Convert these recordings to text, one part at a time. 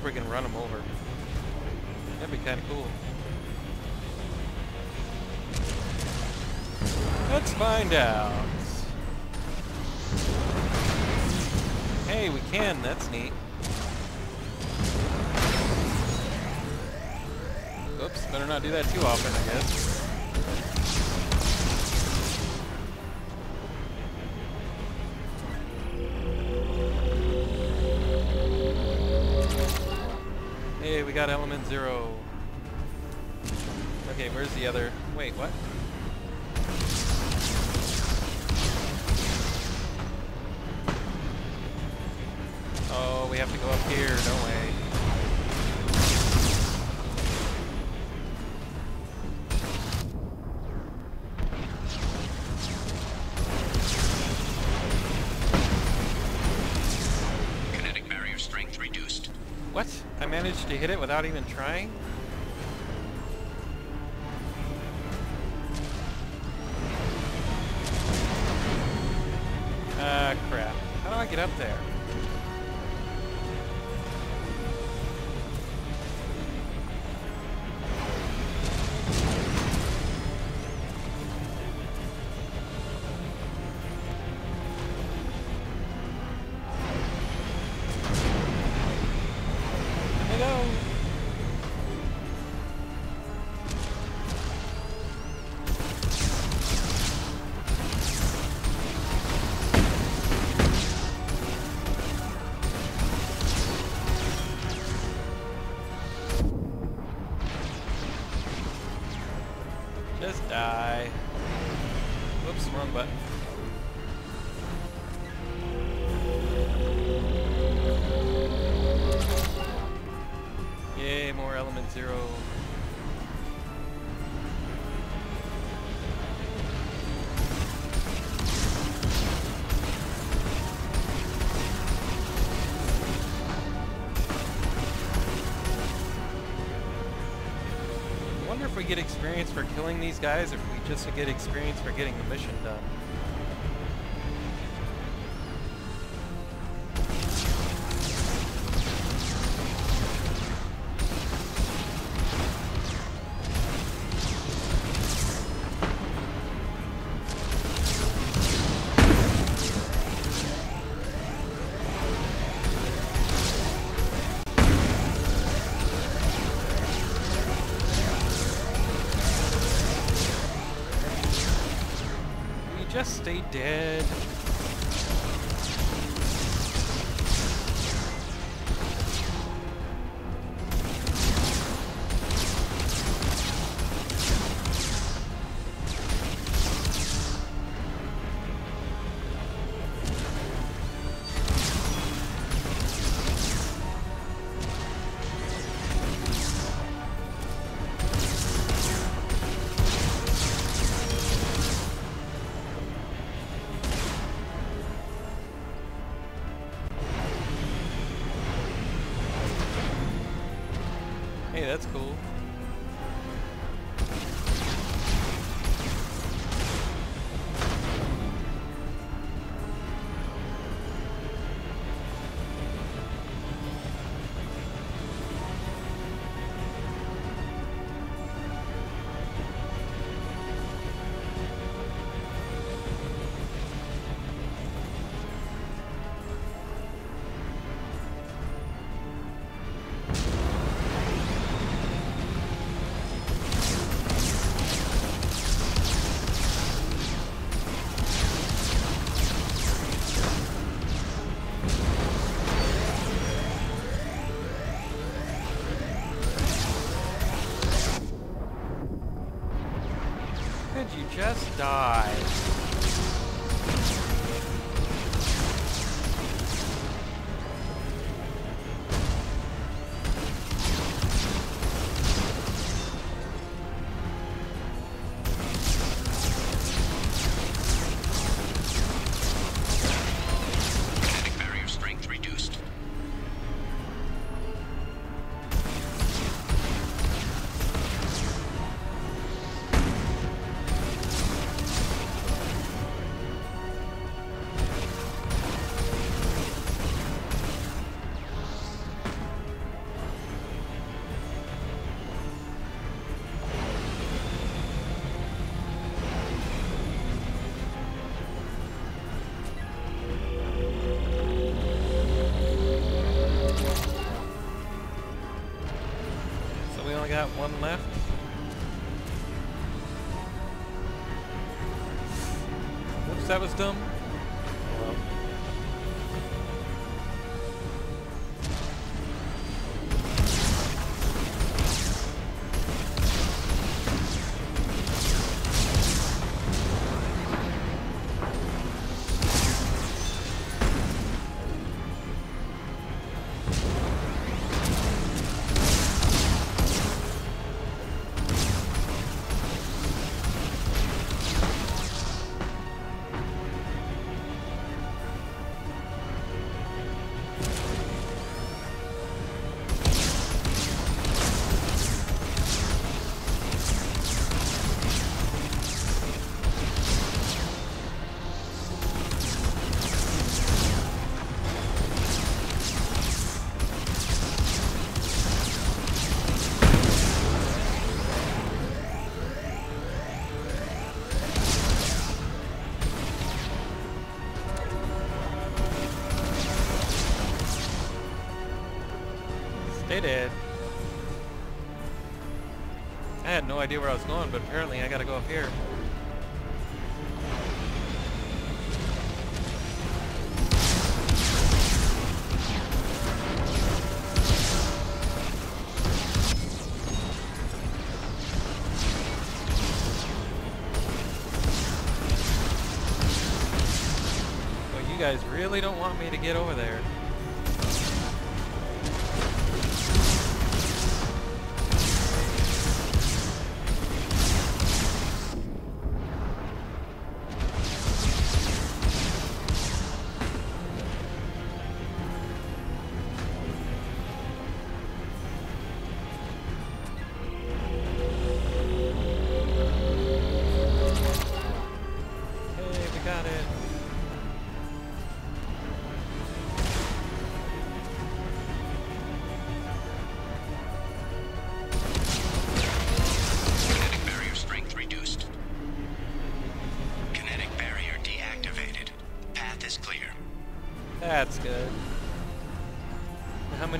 if we can run them over. That'd be kind of cool. Let's find out. Hey, we can. That's neat. Oops, better not do that too often, I guess. We got element zero. Okay, where's the other? Wait, what? Oh, we have to go up here, no way. Managed to hit it without even trying? Zero. I wonder if we get experience for killing these guys or if we just get experience for getting the mission done. Just stay dead. Could you just die? That was dumb. Stay dead. I had no idea where I was going, but apparently I gotta go up here. But you guys really don't want me to get over there.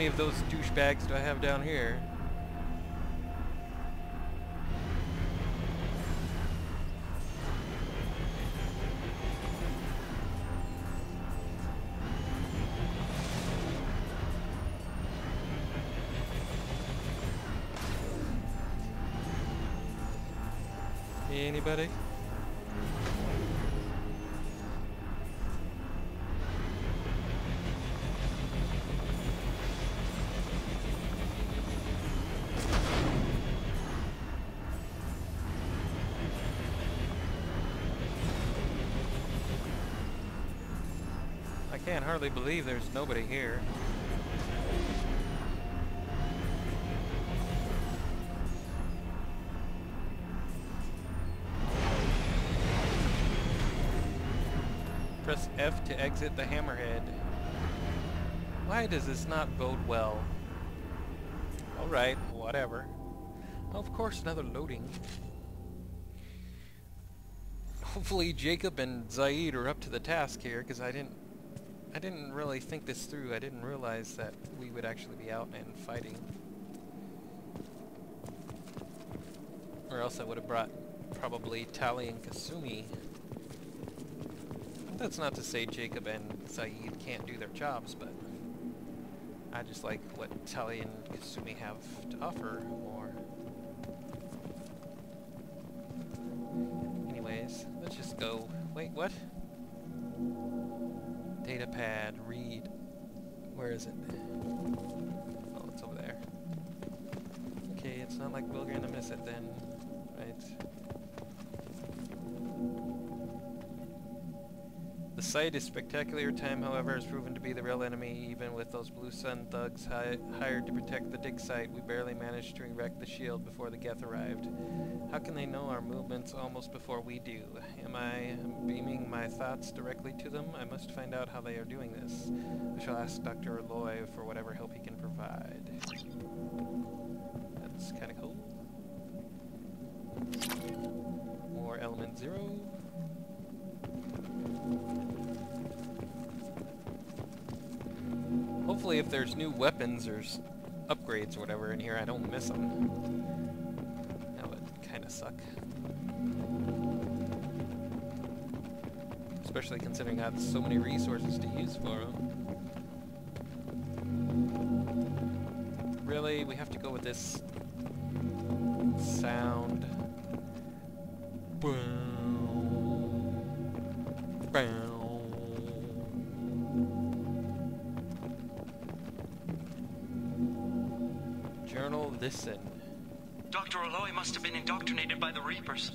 Many of those douchebags do I have down here? Can't hardly believe there's nobody here. Press F to exit the hammerhead. Why does this not bode well? Alright, whatever. Of course, another loading. Hopefully Jacob and Zaeed are up to the task here, because I didn't I didn't really think this through. I didn't realize that we would actually be out and fighting. Or else I would have brought probably Tali and Kasumi. That's not to say Jacob and Zaeed can't do their jobs, but I just like what Tali and Kasumi have to offer more. Anyways, let's just go. Wait, what? Pad, read. Where is it? Oh, it's over there. Okay, it's not like we're gonna miss it then, Site is spectacular. Time, however, has proven to be the real enemy. Even with those Blue Sun thugs hi hired to protect the dig site, we barely managed to erect the shield before the Geth arrived. How can they know our movements almost before we do? Am I beaming my thoughts directly to them? I must find out how they are doing this. I shall ask Dr. Loy for whatever help he can provide. That's kind of cool. More element zero. Hopefully if there's new weapons or upgrades or whatever in here, I don't miss them. That would kind of suck. Especially considering I have so many resources to use for them. Really? We have to go with this sound. Boom. Boom. Journal listen. Dr. Aloy must have been indoctrinated by the Reapers.